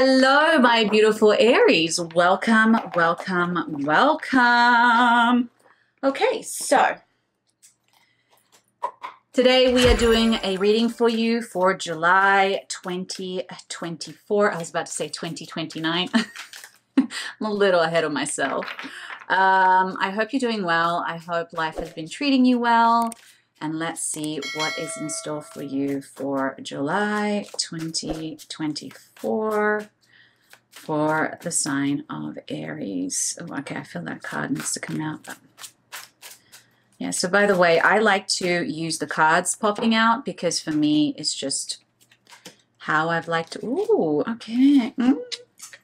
Hello, my beautiful Aries. Welcome, welcome, welcome. Okay, so today we are doing a reading for you for July 2024. I was about to say 2029. I'm a little ahead of myself. Um, I hope you're doing well. I hope life has been treating you well. And let's see what is in store for you for July 2024 for the sign of Aries. Oh, okay, I feel that card needs to come out. But yeah, so by the way, I like to use the cards popping out because for me, it's just how I've liked to. Ooh, okay. Mm,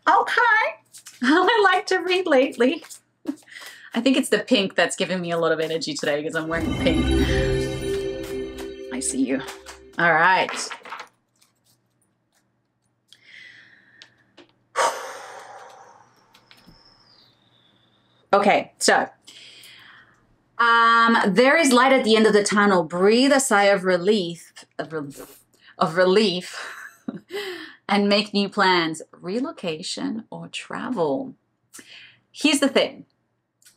okay. How I like to read lately. I think it's the pink that's giving me a lot of energy today because I'm wearing pink. I see you. All right. Okay, so um, there is light at the end of the tunnel. Breathe a sigh of relief, of, of relief, and make new plans. Relocation or travel. Here's the thing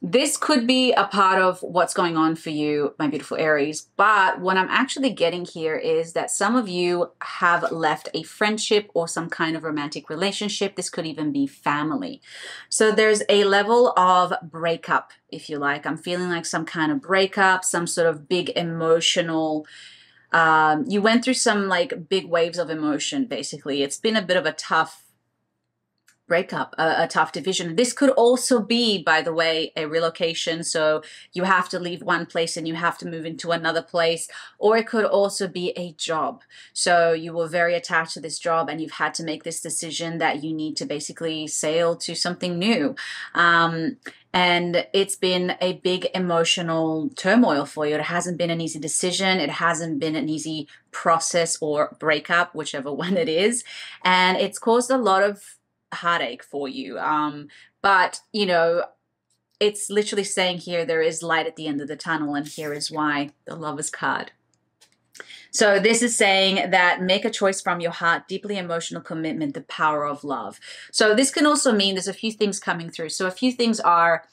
this could be a part of what's going on for you, my beautiful Aries. But what I'm actually getting here is that some of you have left a friendship or some kind of romantic relationship. This could even be family. So there's a level of breakup, if you like. I'm feeling like some kind of breakup, some sort of big emotional. Um, you went through some like big waves of emotion, basically. It's been a bit of a tough breakup, a, a, tough division. This could also be, by the way, a relocation. So you have to leave one place and you have to move into another place. Or it could also be a job. So you were very attached to this job and you've had to make this decision that you need to basically sail to something new. Um, and it's been a big emotional turmoil for you. It hasn't been an easy decision. It hasn't been an easy process or breakup, whichever one it is. And it's caused a lot of heartache for you. Um, but, you know, it's literally saying here there is light at the end of the tunnel, and here is why the Lover's card. So this is saying that make a choice from your heart, deeply emotional commitment, the power of love. So this can also mean there's a few things coming through. So a few things are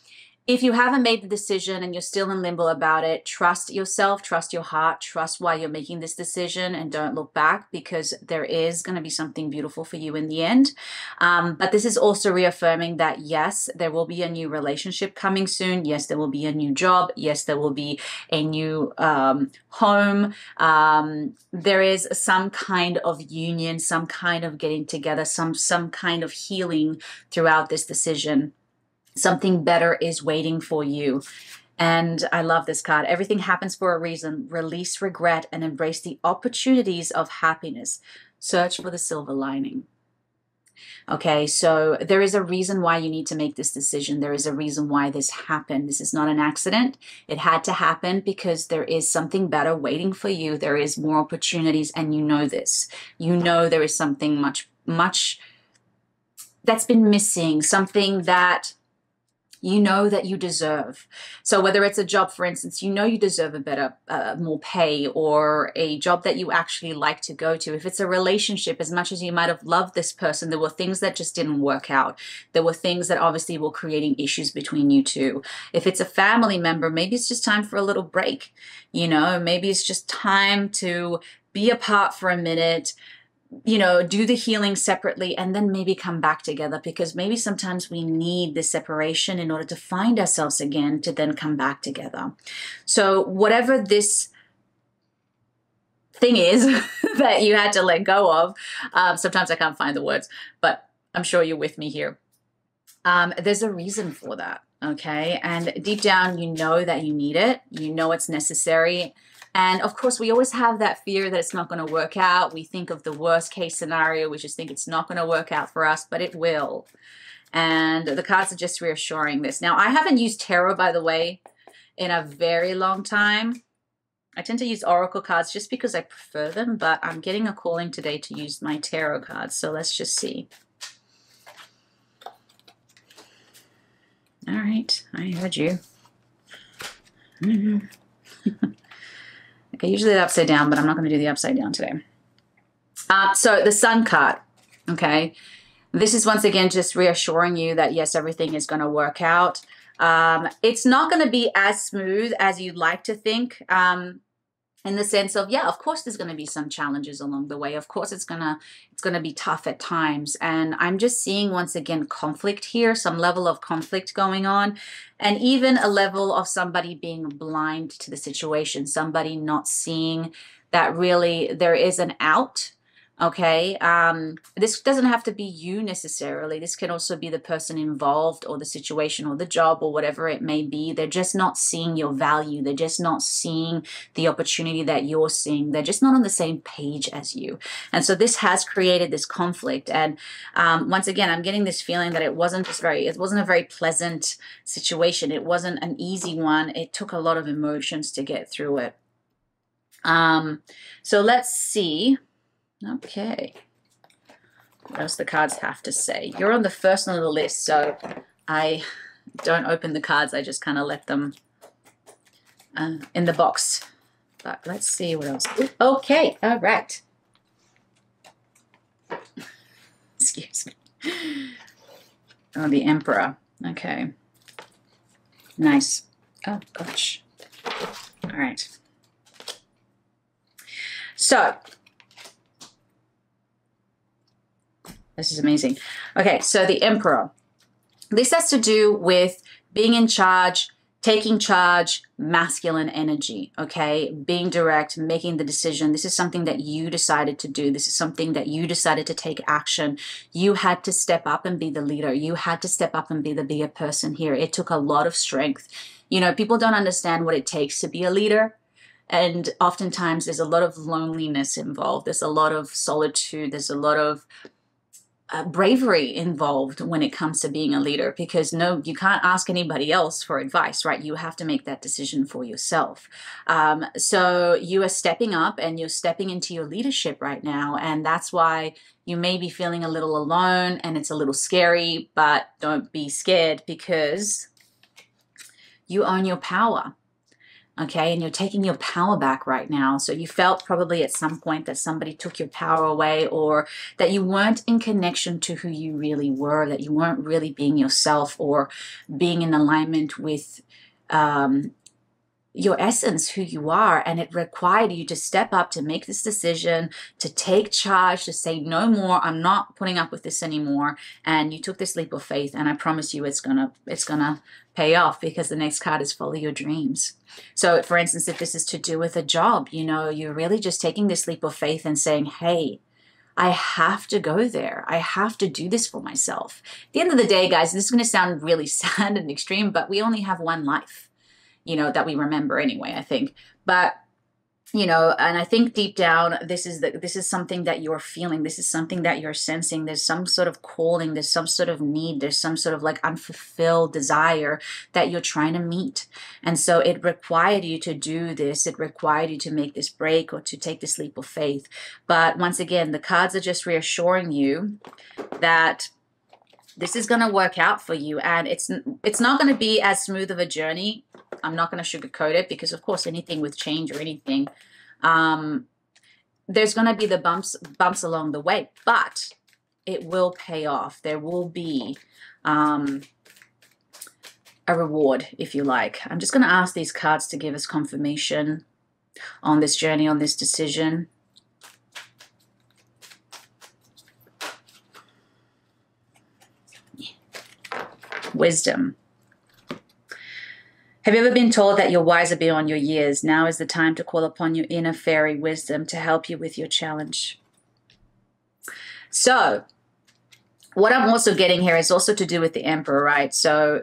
if you haven't made the decision and you're still in limbo about it, trust yourself, trust your heart, trust why you're making this decision, and don't look back because there is going to be something beautiful for you in the end. Um, but this is also reaffirming that yes, there will be a new relationship coming soon. Yes, there will be a new job. Yes, there will be a new um, home. Um, there is some kind of union, some kind of getting together, some some kind of healing throughout this decision something better is waiting for you. And I love this card. Everything happens for a reason. Release regret and embrace the opportunities of happiness. Search for the silver lining. Okay, so there is a reason why you need to make this decision. There is a reason why this happened. This is not an accident. It had to happen because there is something better waiting for you. There is more opportunities, and you know this. You know there is something much, much that's been missing, something that you know that you deserve. So whether it's a job, for instance, you know you deserve a better, uh, more pay or a job that you actually like to go to. If it's a relationship, as much as you might have loved this person, there were things that just didn't work out. There were things that obviously were creating issues between you two. If it's a family member, maybe it's just time for a little break. You know, maybe it's just time to be apart for a minute, you know, do the healing separately and then maybe come back together because maybe sometimes we need the separation in order to find ourselves again to then come back together. So, whatever this thing is that you had to let go of, um, sometimes I can't find the words, but I'm sure you're with me here. Um, there's a reason for that, okay? And deep down, you know that you need it, you know it's necessary and of course, we always have that fear that it's not going to work out. We think of the worst case scenario. We just think it's not going to work out for us, but it will. And the cards are just reassuring this. Now, I haven't used tarot, by the way, in a very long time. I tend to use oracle cards just because I prefer them, but I'm getting a calling today to use my tarot cards. So let's just see. All right, I heard you. Mm -hmm. Okay, usually the upside down, but I'm not going to do the upside down today. Uh, so the sun card, okay? this is once again just reassuring you that yes, everything is going to work out. Um, it's not going to be as smooth as you'd like to think. Um, in the sense of yeah of course there's going to be some challenges along the way. Of course it's going to it's going to be tough at times. And i'm just seeing once again conflict here some level of conflict going on and even a level of somebody being blind to the situation somebody not seeing that really there is an out Okay. Um, this doesn't have to be you necessarily. This can also be the person involved or the situation or the job or whatever it may be. They're just not seeing your value. They're just not seeing the opportunity that you're seeing. They're just not on the same page as you. And so this has created this conflict. And um, once again, I'm getting this feeling that it wasn't just very, it wasn't a very pleasant situation. It wasn't an easy one. It took a lot of emotions to get through it. Um, so let's see. Okay. What else the cards have to say? You're on the first one of the list, so I don't open the cards. I just kind of let them uh, in the box. But let's see what else. Okay, all right. Excuse me. Oh, the Emperor. Okay. Nice. Oh, gosh. All right. So, This is amazing. Okay, so the Emperor. This has to do with being in charge, taking charge, masculine energy, okay? Being direct, making the decision. This is something that you decided to do. This is something that you decided to take action. You had to step up and be the leader. You had to step up and be the bigger person here. It took a lot of strength. You know, people don't understand what it takes to be a leader. And oftentimes there's a lot of loneliness involved. There's a lot of solitude. There's a lot of uh, bravery involved when it comes to being a leader because no, you can't ask anybody else for advice, right? You have to make that decision for yourself. Um, so you are stepping up and you're stepping into your leadership right now. And that's why you may be feeling a little alone and it's a little scary, but don't be scared because you own your power okay? And you're taking your power back right now. So you felt probably at some point that somebody took your power away or that you weren't in connection to who you really were that you weren't really being yourself or being in alignment with um, your essence, who you are, and it required you to step up to make this decision, to take charge, to say, no more, I'm not putting up with this anymore. And you took this leap of faith, and I promise you it's gonna it's gonna pay off because the next card is follow your dreams. So for instance, if this is to do with a job, you know, you're really just taking this leap of faith and saying, hey, I have to go there. I have to do this for myself. At the end of the day, guys, this is going to sound really sad and extreme, but we only have one life you know, that we remember anyway, I think. But you know and i think deep down this is the, this is something that you're feeling. This is something that you're sensing. There's some sort of calling. There's some sort of need. There's some sort of like unfulfilled desire that you're trying to meet. And so it required you to do this. It required you to make this break or to take this leap of faith. But once again the cards are just reassuring you that this is going to work out for you. And it's it's not going to be as smooth of a journey i'm not going to sugarcoat it because of course anything with change or anything um, there's going to be the bumps bumps along the way but it will pay off. There will be um, a reward if you like. I'm just going to ask these cards to give us confirmation on this journey on this decision. Wisdom. Have you ever been told that you're wiser beyond your years? Now is the time to call upon your inner fairy wisdom to help you with your challenge. So, what I'm also getting here is also to do with the emperor, right? So,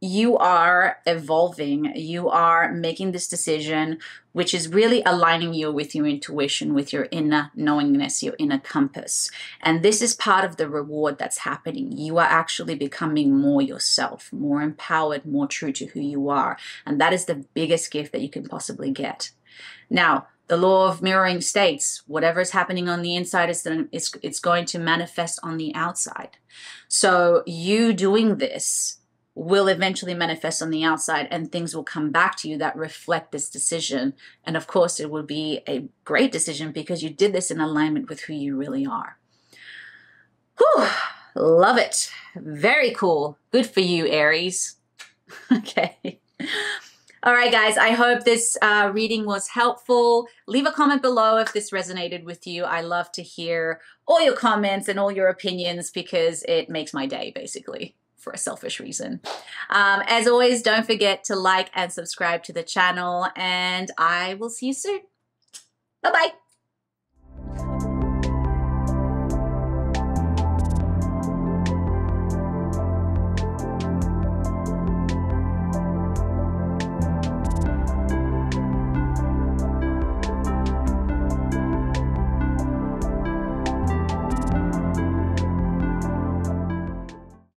you are evolving, you are making this decision, which is really aligning you with your intuition, with your inner knowingness, your inner compass. And this is part of the reward that's happening. You are actually becoming more yourself, more empowered, more true to who you are. And that is the biggest gift that you can possibly get. Now, the law of mirroring states whatever is happening on the inside is it's, it's going to manifest on the outside. So, you doing this will eventually manifest on the outside and things will come back to you that reflect this decision. And of course, it will be a great decision because you did this in alignment with who you really are. Whew. Love it. Very cool. Good for you, Aries. okay. All right, guys, I hope this uh, reading was helpful. Leave a comment below if this resonated with you. I love to hear all your comments and all your opinions because it makes my day, basically, for a selfish reason. Um, as always, don't forget to like and subscribe to the channel, and I will see you soon. Bye-bye.